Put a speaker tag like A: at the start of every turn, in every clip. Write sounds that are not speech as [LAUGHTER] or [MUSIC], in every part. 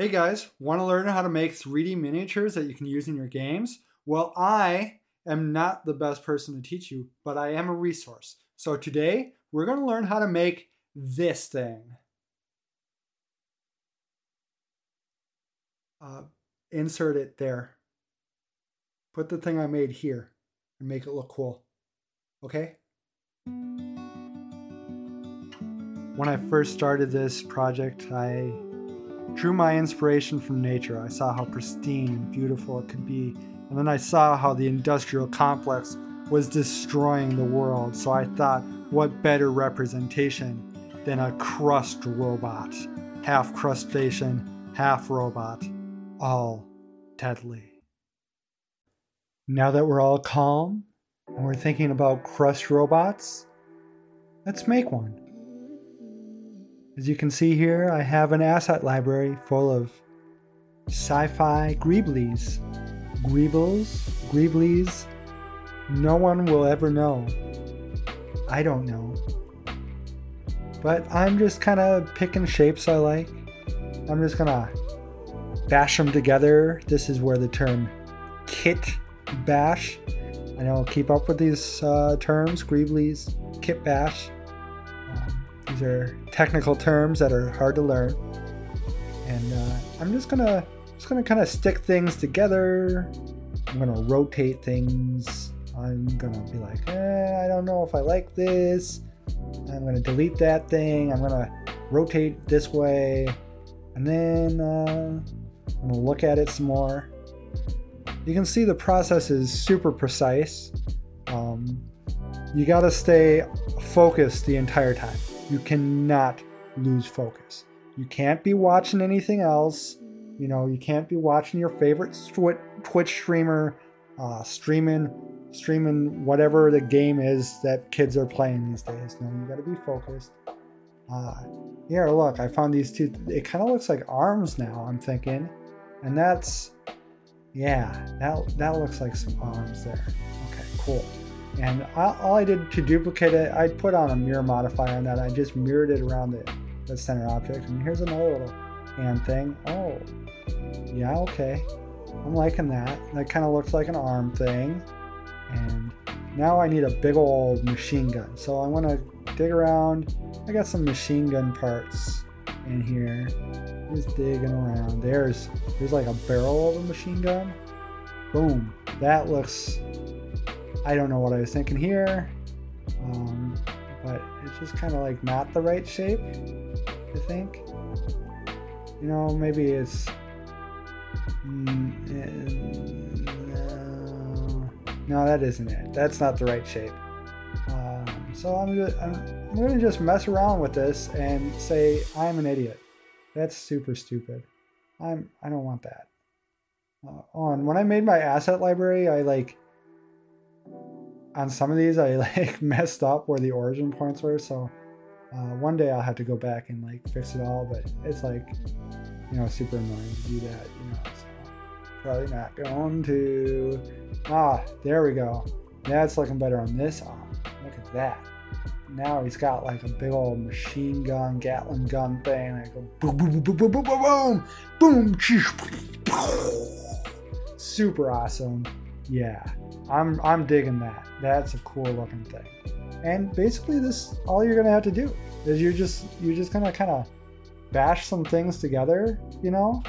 A: Hey guys, want to learn how to make 3D miniatures that you can use in your games? Well, I am not the best person to teach you, but I am a resource. So today, we're going to learn how to make this thing. Uh, insert it there. Put the thing I made here and make it look cool. Okay? When I first started this project, I drew my inspiration from nature. I saw how pristine and beautiful it could be, and then I saw how the industrial complex was destroying the world. So I thought, what better representation than a crust robot? Half crustacean, half robot, all deadly. Now that we're all calm and we're thinking about crust robots, let's make one. As you can see here, I have an asset library full of sci-fi greeblies. Greebles, greeblies, no one will ever know. I don't know. But I'm just kind of picking shapes I like. I'm just gonna bash them together. This is where the term kit bash. I know I'll keep up with these uh, terms, greeblies, kit bash. These are technical terms that are hard to learn. And uh, I'm just gonna just gonna kind of stick things together. I'm gonna rotate things. I'm gonna be like, eh, I don't know if I like this. I'm gonna delete that thing. I'm gonna rotate this way, and then uh, I'm gonna look at it some more. You can see the process is super precise. Um, you gotta stay focused the entire time. You cannot lose focus. You can't be watching anything else. You know, you can't be watching your favorite Twitch streamer uh, streaming, streaming whatever the game is that kids are playing these days. No, you got to be focused. Uh, here, look, I found these two. It kind of looks like arms now. I'm thinking, and that's, yeah, that that looks like some arms there. Okay, cool. And all I did to duplicate it, I put on a mirror modifier on that. I just mirrored it around the, the center object. And here's another little hand thing. Oh, yeah, okay. I'm liking that. That kind of looks like an arm thing. And now I need a big old machine gun. So I'm gonna dig around. I got some machine gun parts in here. Just digging around. There's there's like a barrel of a machine gun. Boom. That looks I don't know what I was thinking here, um, but it's just kind of like not the right shape, I think. You know, maybe it's. Mm, no, no, that isn't it. That's not the right shape. Um, so I'm, just, I'm, I'm going to just mess around with this and say I'm an idiot. That's super stupid. I'm I don't want that. Uh, on when I made my asset library, I like on some of these I like messed up where the origin points were. So uh, one day I'll have to go back and like fix it all. But it's like you know super annoying to do that. You know, so probably not going to. Ah, there we go. That's looking better on this arm. Look at that. Now he's got like a big old machine gun, Gatling gun thing. Go boom, boom, boom, boom, boom, boom, boom, boom. Super awesome. Yeah, I'm I'm digging that. That's a cool looking thing. And basically, this all you're gonna have to do is you're just you're just gonna kind of bash some things together, you know,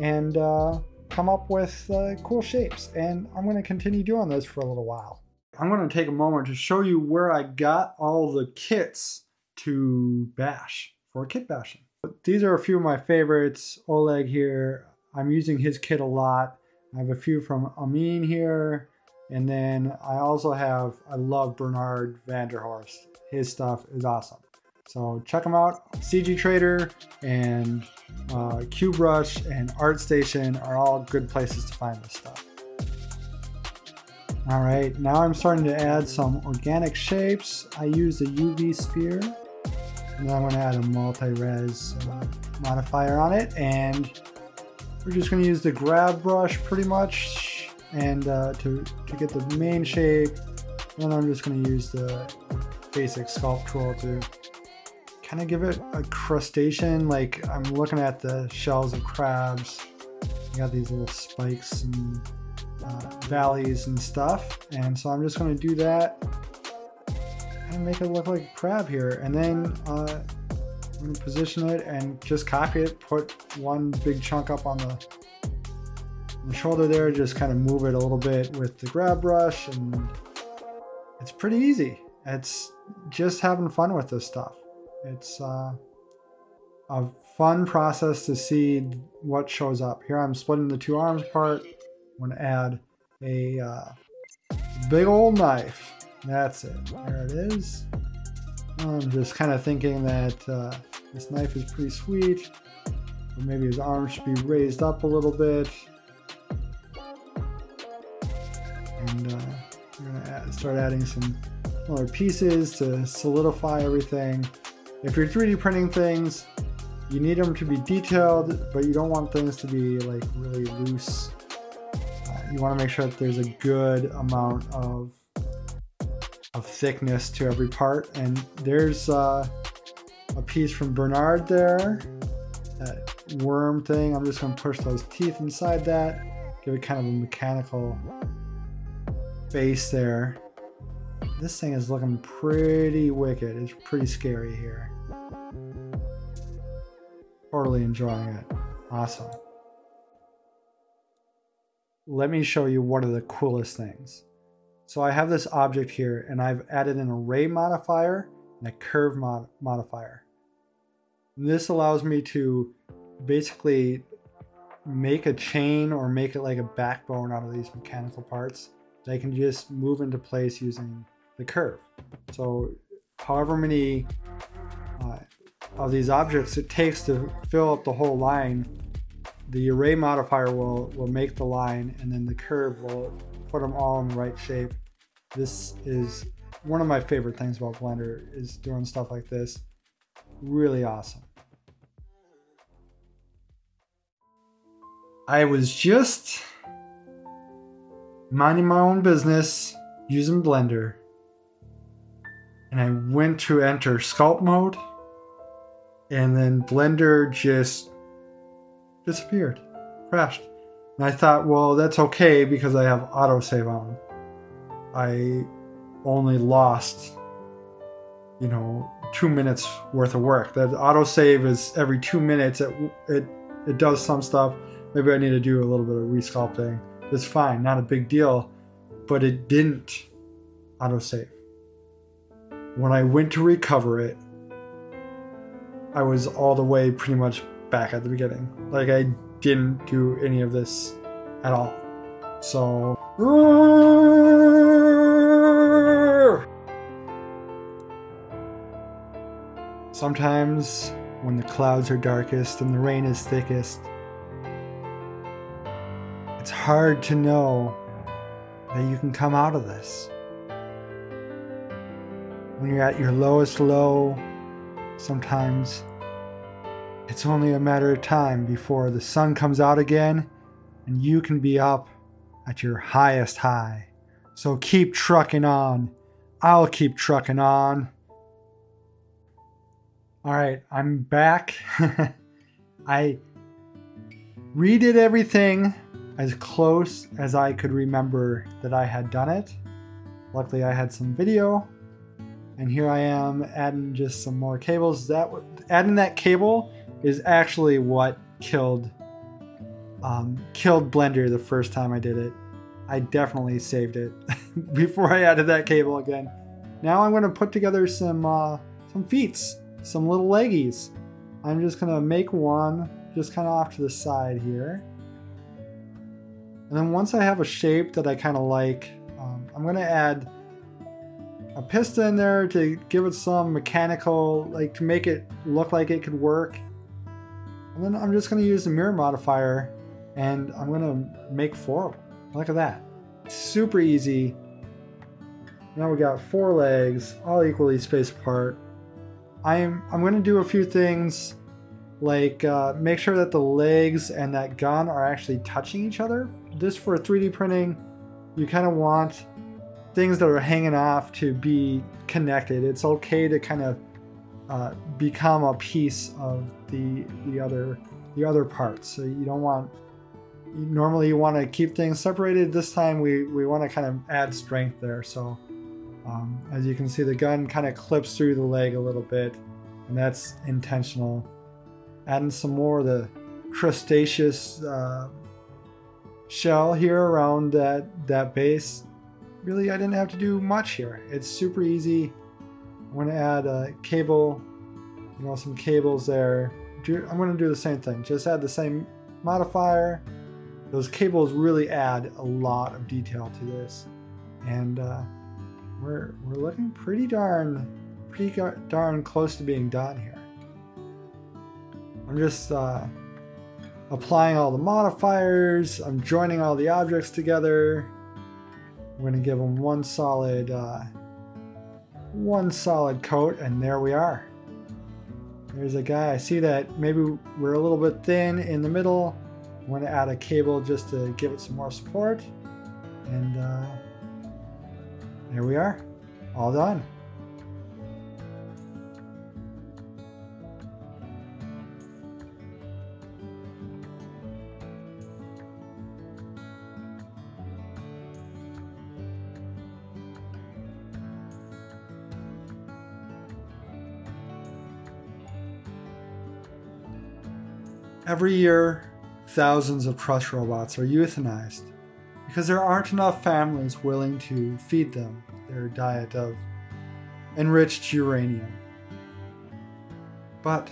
A: and uh, come up with uh, cool shapes. And I'm gonna continue doing this for a little while. I'm gonna take a moment to show you where I got all the kits to bash for kit bashing. These are a few of my favorites. Oleg here, I'm using his kit a lot. I have a few from Amin here. And then I also have, I love Bernard Vanderhorst. His stuff is awesome. So check them out. CG Trader and uh, QBrush and ArtStation are all good places to find this stuff. All right, now I'm starting to add some organic shapes. I use a UV sphere. And then I'm gonna add a multi-res uh, modifier on it. And we're just gonna use the grab brush pretty much and uh, to, to get the main shape. And I'm just gonna use the basic sculpt tool to kind of give it a crustacean. Like I'm looking at the shells of crabs. You got these little spikes and uh, valleys and stuff. And so I'm just going to do that and make it look like a crab here. And then uh, position it and just copy it, put one big chunk up on the, on the shoulder there, just kind of move it a little bit with the grab brush and it's pretty easy. It's just having fun with this stuff. It's uh, a fun process to see what shows up. Here I'm splitting the two arms apart. I'm to add a uh, big old knife. That's it. There it is. I'm just kind of thinking that uh, this knife is pretty sweet. Or maybe his arm should be raised up a little bit. And uh, we're to add, start adding some smaller pieces to solidify everything. If you're 3D printing things, you need them to be detailed, but you don't want things to be like really loose. Uh, you want to make sure that there's a good amount of of thickness to every part. And there's uh, a piece from Bernard there, that worm thing. I'm just going to push those teeth inside that, give it kind of a mechanical base there. This thing is looking pretty wicked. It's pretty scary here. Totally enjoying it. Awesome. Let me show you one of the coolest things. So I have this object here and I've added an array modifier and a curve mod modifier. This allows me to basically make a chain or make it like a backbone out of these mechanical parts. that I can just move into place using the curve. So however many uh, of these objects it takes to fill up the whole line, the array modifier will, will make the line and then the curve will put them all in the right shape. This is one of my favorite things about Blender is doing stuff like this. Really awesome. I was just minding my own business using Blender and I went to enter sculpt mode and then Blender just disappeared, crashed. And I thought, well, that's okay because I have autosave on. I only lost, you know, two minutes worth of work. That autosave is every two minutes. It, it, it does some stuff. Maybe I need to do a little bit of resculpting. It's fine, not a big deal. But it didn't autosave when I went to recover it, I was all the way pretty much back at the beginning. Like I didn't do any of this at all. So sometimes when the clouds are darkest and the rain is thickest, it's hard to know that you can come out of this when you're at your lowest low, sometimes it's only a matter of time before the sun comes out again and you can be up at your highest high. So keep trucking on. I'll keep trucking on. All right, I'm back. [LAUGHS] I redid everything as close as I could remember that I had done it. Luckily, I had some video and here I am adding just some more cables. That adding that cable is actually what killed um, killed Blender the first time I did it. I definitely saved it [LAUGHS] before I added that cable again. Now I'm going to put together some uh, some feet, some little leggies. I'm just to make one just kind of off to the side here. And then once I have a shape that I kind of like, um, I'm to add a piston in there to give it some mechanical, like to make it look like it could work. And then I'm just to use the mirror modifier and I'm to make four. Look at that. Super easy. Now we got four legs, all equally spaced apart. I'm, I'm going to do a few things like uh, make sure that the legs and that gun are actually touching each other. This for 3D printing, you kind of want things that are hanging off to be connected. It's okay to kind of uh, become a piece of the the other the other parts. So you don't want normally you want to keep things separated. This time we we want to kind of add strength there. So um, as you can see, the gun kind of clips through the leg a little bit, and that's intentional. Adding some more of the crustaceous uh, shell here around that that base. Really, I didn't have to do much here. It's super easy. I'm going to add a cable, you know, some cables there. I'm going to do the same thing. Just add the same modifier. Those cables really add a lot of detail to this. And uh, we're, we're looking pretty darn, pretty darn close to being done here. I'm just uh, applying all the modifiers. I'm joining all the objects together. We're going to give them one solid, uh, one solid coat, and there we are. There's a guy. I see that maybe we're a little bit thin in the middle. I'm to add a cable just to give it some more support. And uh, there we are. All done. Every year, thousands of crust robots are euthanized because there aren't enough families willing to feed them their diet of enriched uranium. But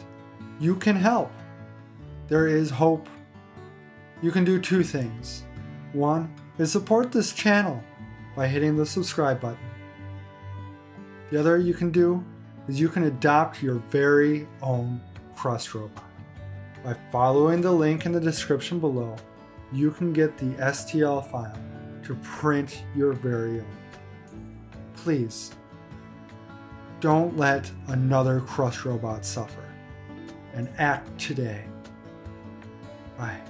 A: you can help. There is hope. You can do two things. One is support this channel by hitting the subscribe button. The other you can do is you can adopt your very own Crust robot. By following the link in the description below, you can get the STL file to print your very own. Please, don't let another Crust robot suffer and act today. Bye.